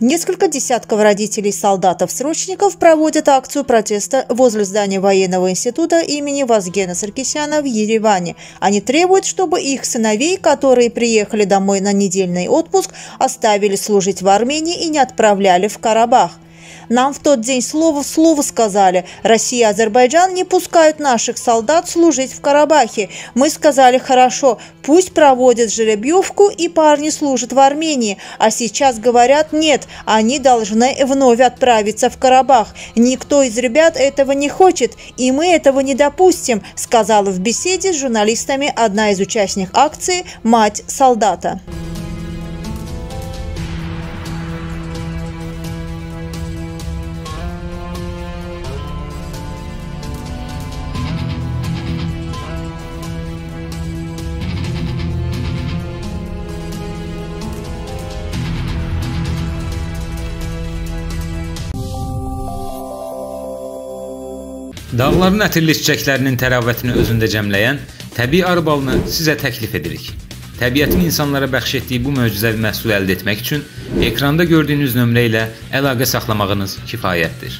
Несколько десятков родителей солдатов-срочников проводят акцию протеста возле здания военного института имени Вазгена Саркисяна в Ереване. Они требуют, чтобы их сыновей, которые приехали домой на недельный отпуск, оставили служить в Армении и не отправляли в Карабах. Нам в тот день слово в слово сказали, Россия и Азербайджан не пускают наших солдат служить в Карабахе. Мы сказали, хорошо, пусть проводят жеребьевку и парни служат в Армении. А сейчас говорят, нет, они должны вновь отправиться в Карабах. Никто из ребят этого не хочет, и мы этого не допустим, сказала в беседе с журналистами одна из участников акции «Мать солдата». Dağların ətirli çiçəklərinin təravətini özündə cəmləyən təbii arı balını sizə təklif edirik. Təbiətin insanlara bəxş etdiyi bu möcüzəvi məhsulu əldə etmək üçün ekranda gördüyünüz nömrə ilə əlaqə saxlamağınız kifayətdir.